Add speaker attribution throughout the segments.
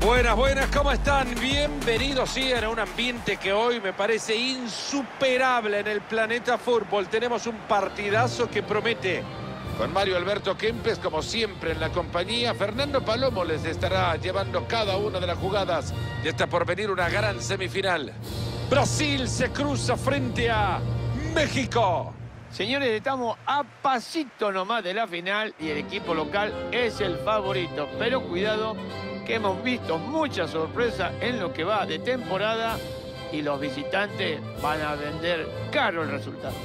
Speaker 1: Buenas, buenas, ¿cómo están? Bienvenidos, sí, a un ambiente que hoy me parece insuperable en el planeta fútbol. Tenemos un partidazo que promete. Con Mario Alberto Kempes, como siempre, en la compañía. Fernando Palomo les estará llevando cada una de las jugadas. Y está por venir una gran semifinal. Brasil se cruza frente a México.
Speaker 2: Señores, estamos a pasito nomás de la final y el equipo local es el favorito. Pero cuidado que hemos visto mucha sorpresa en lo que va de temporada y los visitantes van a vender caro el resultado.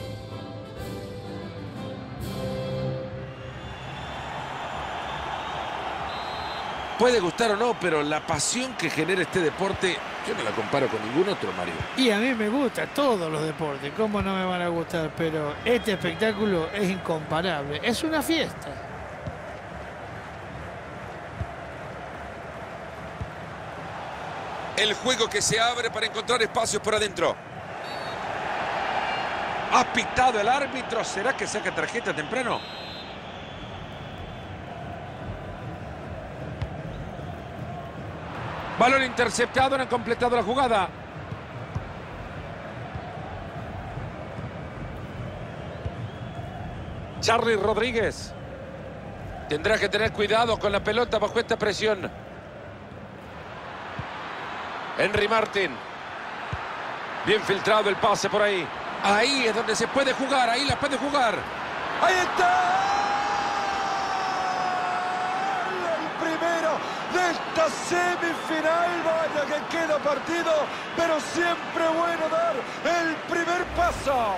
Speaker 1: Puede gustar o no, pero la pasión que genera este deporte, yo no la comparo con ningún otro, Mario.
Speaker 3: Y a mí me gusta todos los deportes, ¿cómo no me van a gustar? Pero este espectáculo es incomparable, es una fiesta.
Speaker 1: El juego que se abre para encontrar espacios por adentro. Ha pitado el árbitro. ¿Será que saca tarjeta temprano? Balón interceptado, no han completado la jugada. Charlie Rodríguez. Tendrá que tener cuidado con la pelota bajo esta presión. Henry Martin. Bien filtrado el pase por ahí. Ahí es donde se puede jugar, ahí la puede jugar.
Speaker 4: ¡Ahí está! El primero de esta semifinal. Vaya que queda partido, pero siempre bueno dar el primer paso.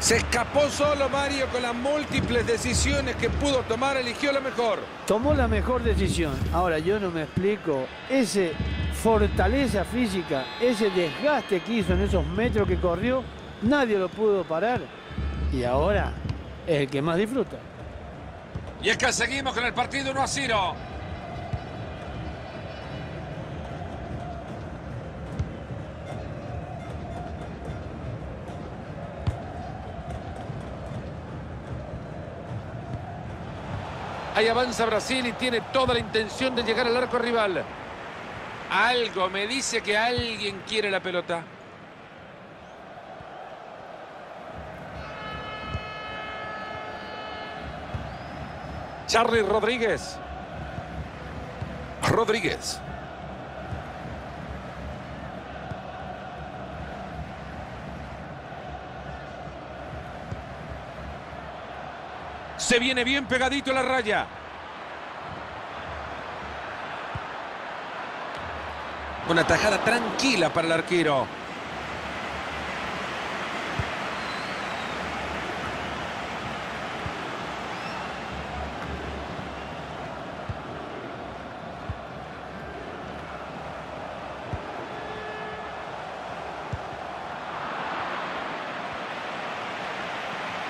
Speaker 1: Se escapó solo Mario con las múltiples decisiones que pudo tomar, eligió lo mejor.
Speaker 3: Tomó la mejor decisión. Ahora yo no me explico. Ese fortaleza física, ese desgaste que hizo en esos metros que corrió, nadie lo pudo parar. Y ahora es el que más disfruta.
Speaker 1: Y es que seguimos con el partido 1 a 0. Ahí avanza Brasil y tiene toda la intención de llegar al arco rival. Algo me dice que alguien quiere la pelota. Charlie Rodríguez. Rodríguez. Se viene bien pegadito a la raya. Una tajada tranquila para el arquero.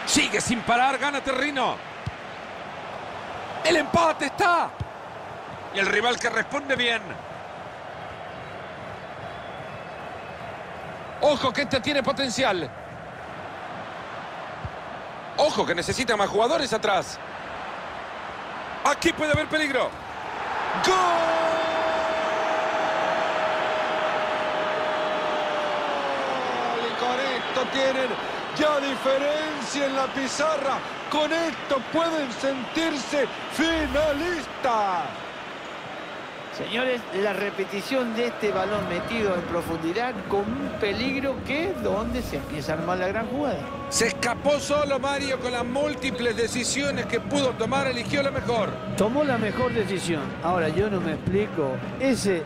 Speaker 1: Sigue sin parar, gana Terrino. El empate está. Y el rival que responde bien. Ojo que este tiene potencial. Ojo que necesita más jugadores atrás. Aquí puede haber peligro.
Speaker 4: ¡Gol! Tienen ya diferencia en la pizarra. Con esto pueden sentirse finalistas.
Speaker 2: Señores, la repetición de este balón metido en profundidad con un peligro que es donde se empieza a armar la gran jugada.
Speaker 1: Se escapó solo Mario con las múltiples decisiones que pudo tomar, eligió lo mejor.
Speaker 3: Tomó la mejor decisión. Ahora yo no me explico. Ese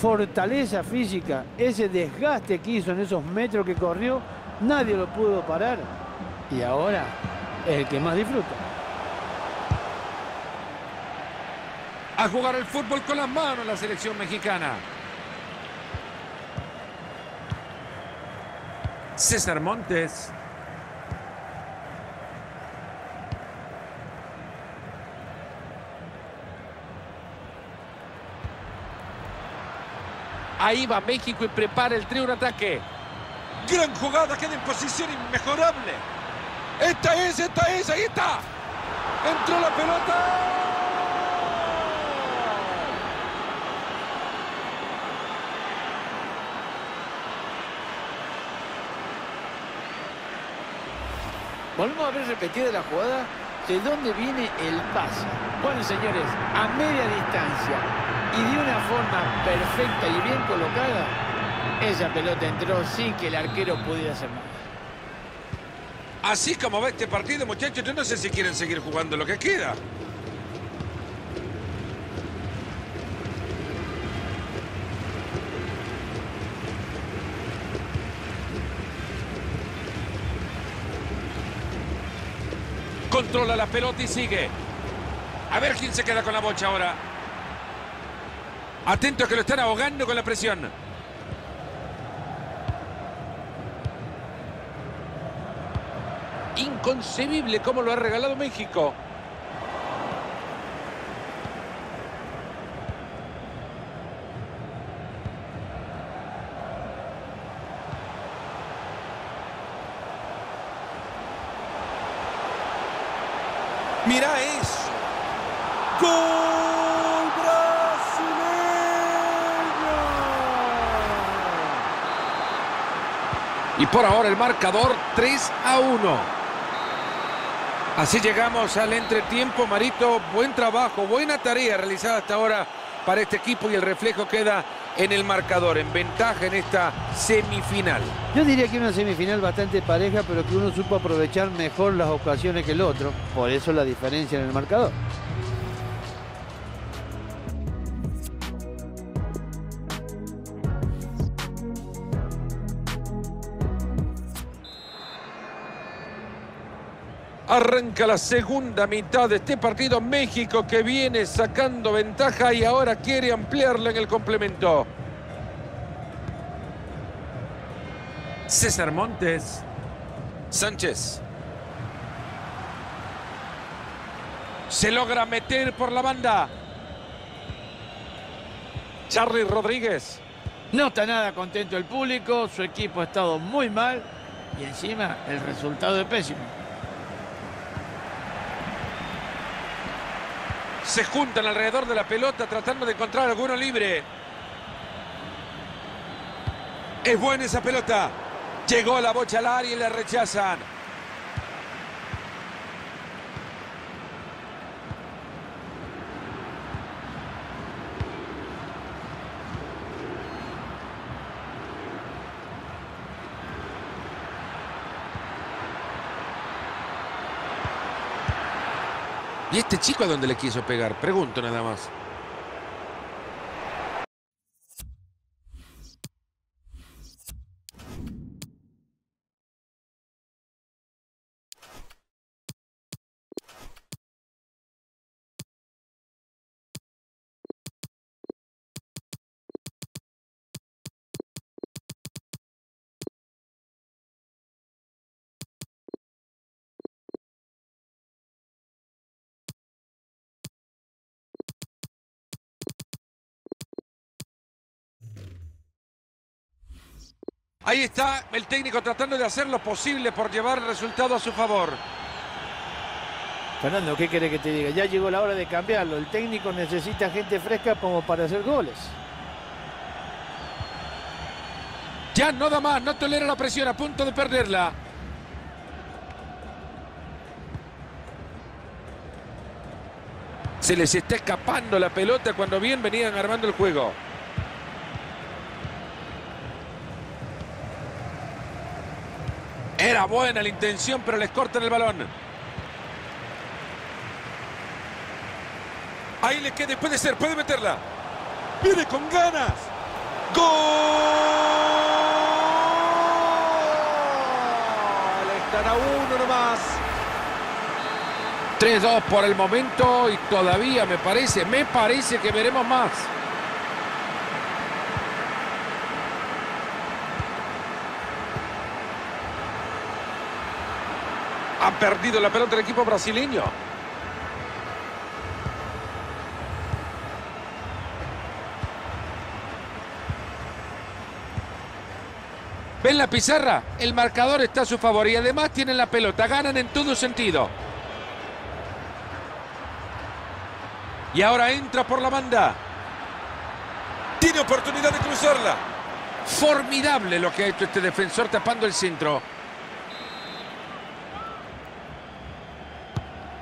Speaker 3: fortaleza física, ese desgaste que hizo en esos metros que corrió, nadie lo pudo parar. Y ahora es el que más disfruta.
Speaker 1: A jugar el fútbol con las manos la selección mexicana. César Montes. Ahí va México y prepara el trío un ataque. Gran jugada, queda en posición inmejorable. Esta es, esta es, ahí está. Entró la pelota.
Speaker 2: Volvemos a ver repetida la jugada de dónde viene el pase. Bueno, señores, a media distancia y de una forma perfecta y bien colocada, esa pelota entró sin que el arquero pudiera hacer nada.
Speaker 1: Así como va este partido, muchachos, yo no sé si quieren seguir jugando lo que queda. Controla la pelota y sigue. A ver quién se queda con la bocha ahora. Atento que lo están ahogando con la presión. Inconcebible cómo lo ha regalado México. Mira eso.
Speaker 4: ¡Gol brasileño!
Speaker 1: Y por ahora el marcador 3 a 1. Así llegamos al entretiempo, Marito. Buen trabajo, buena tarea realizada hasta ahora para este equipo y el reflejo queda en el marcador, en ventaja en esta semifinal.
Speaker 3: Yo diría que una semifinal bastante pareja, pero que uno supo aprovechar mejor las ocasiones que el otro. Por eso la diferencia en el marcador.
Speaker 1: Arranca la segunda mitad de este partido. México que viene sacando ventaja y ahora quiere ampliarla en el complemento. César Montes. Sánchez. Se logra meter por la banda. Charlie Rodríguez.
Speaker 2: No está nada contento el público, su equipo ha estado muy mal y encima el resultado es pésimo.
Speaker 1: Se juntan alrededor de la pelota tratando de encontrar alguno libre. Es buena esa pelota. Llegó la bocha al área y la rechazan. ¿Y este chico a dónde le quiso pegar? Pregunto nada más. Ahí está el técnico tratando de hacer lo posible por llevar el resultado a su favor.
Speaker 3: Fernando, ¿qué quiere que te diga? Ya llegó la hora de cambiarlo. El técnico necesita gente fresca como para hacer goles.
Speaker 1: Ya no da más, no tolera la presión, a punto de perderla. Se les está escapando la pelota cuando bien venían armando el juego. Era buena la intención, pero les cortan el balón. Ahí le queda, puede ser, puede meterla. Viene con ganas. ¡Gol! Están a uno nomás. 3-2 por el momento y todavía me parece, me parece que veremos más. Ha perdido la pelota el equipo brasileño. ¿Ven la pizarra? El marcador está a su favor y además tienen la pelota. Ganan en todo sentido. Y ahora entra por la banda. Tiene oportunidad de cruzarla. Formidable lo que ha hecho este defensor tapando el centro.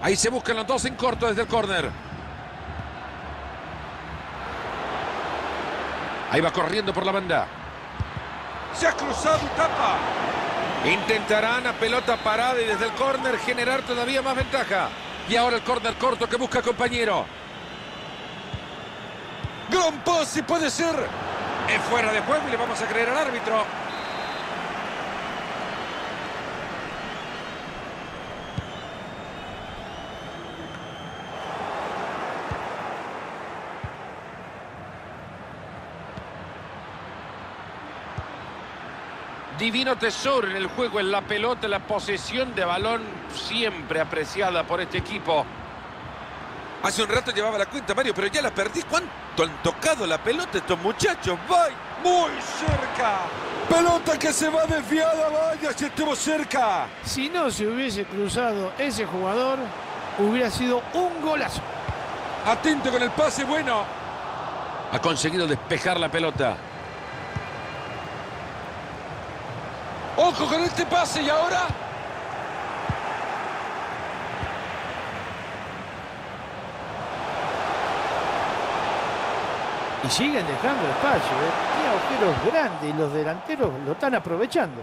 Speaker 1: Ahí se buscan los dos en corto desde el córner. Ahí va corriendo por la banda.
Speaker 4: Se ha cruzado y tapa.
Speaker 1: Intentarán a pelota parada y desde el córner generar todavía más ventaja. Y ahora el córner corto que busca compañero.
Speaker 4: Gran pase puede ser.
Speaker 1: Es fuera de juego y le vamos a creer al árbitro. Divino tesoro en el juego, en la pelota, la posesión de balón siempre apreciada por este equipo.
Speaker 4: Hace un rato llevaba la cuenta, Mario, pero ya la perdí. ¿Cuánto han tocado la pelota estos muchachos? ¡Vaya! Muy cerca. Pelota que se va desviada, vaya, si estuvo cerca.
Speaker 3: Si no se hubiese cruzado ese jugador, hubiera sido un golazo.
Speaker 4: Atento con el pase, bueno.
Speaker 1: Ha conseguido despejar la pelota.
Speaker 4: Ojo con este pase y ahora.
Speaker 3: Y siguen dejando espacio. ¿eh? Tiene agujeros grandes y los delanteros lo están aprovechando.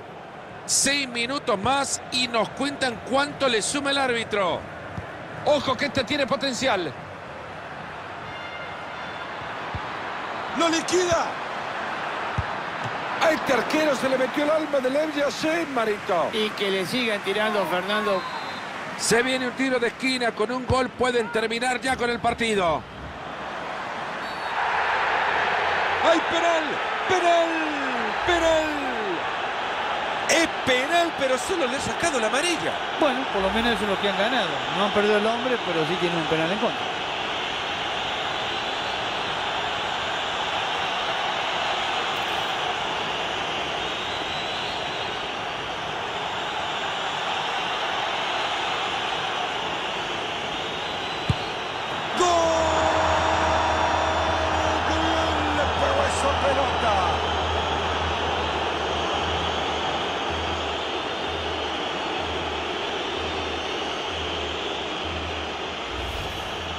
Speaker 1: Seis minutos más y nos cuentan cuánto le suma el árbitro. Ojo que este tiene potencial.
Speaker 4: Lo liquida. A este arquero se le metió el alma del Evia Shane, Marito.
Speaker 2: Y que le sigan tirando, Fernando.
Speaker 1: Se viene un tiro de esquina. Con un gol pueden terminar ya con el partido.
Speaker 4: ¡Hay penal! ¡Penal! ¡Penal! Es penal, pero solo le ha sacado la amarilla.
Speaker 3: Bueno, por lo menos eso es lo que han ganado. No han perdido el hombre, pero sí tienen un penal en contra.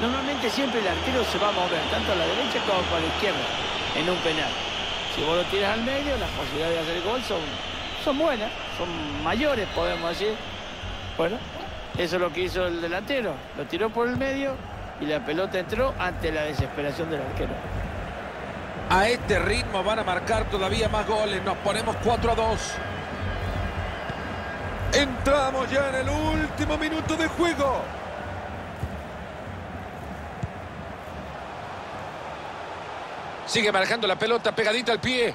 Speaker 2: Normalmente siempre el arquero se va a mover, tanto a la derecha como para la izquierda, en un penal. Si vos lo tiras al medio, las posibilidades de hacer gol son, son buenas, son mayores, podemos decir. Bueno, eso es lo que hizo el delantero. Lo tiró por el medio y la pelota entró ante la desesperación del arquero.
Speaker 1: A este ritmo van a marcar todavía más goles. Nos ponemos 4 a 2.
Speaker 4: Entramos ya en el último minuto de juego.
Speaker 1: Sigue marcando la pelota pegadita al pie.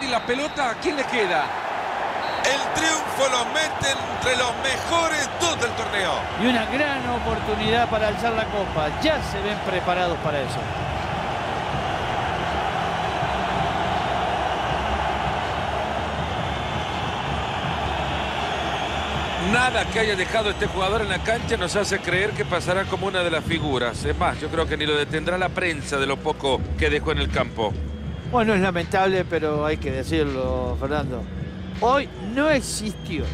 Speaker 1: Y la pelota, ¿a quién le queda?
Speaker 4: El triunfo los mete entre los mejores dos del torneo.
Speaker 3: Y una gran oportunidad para alzar la copa. Ya se ven preparados para eso.
Speaker 1: Nada que haya dejado este jugador en la cancha nos hace creer que pasará como una de las figuras. Es más, yo creo que ni lo detendrá la prensa de lo poco que dejó en el campo.
Speaker 3: Bueno, es lamentable, pero hay que decirlo, Fernando. Hoy no existió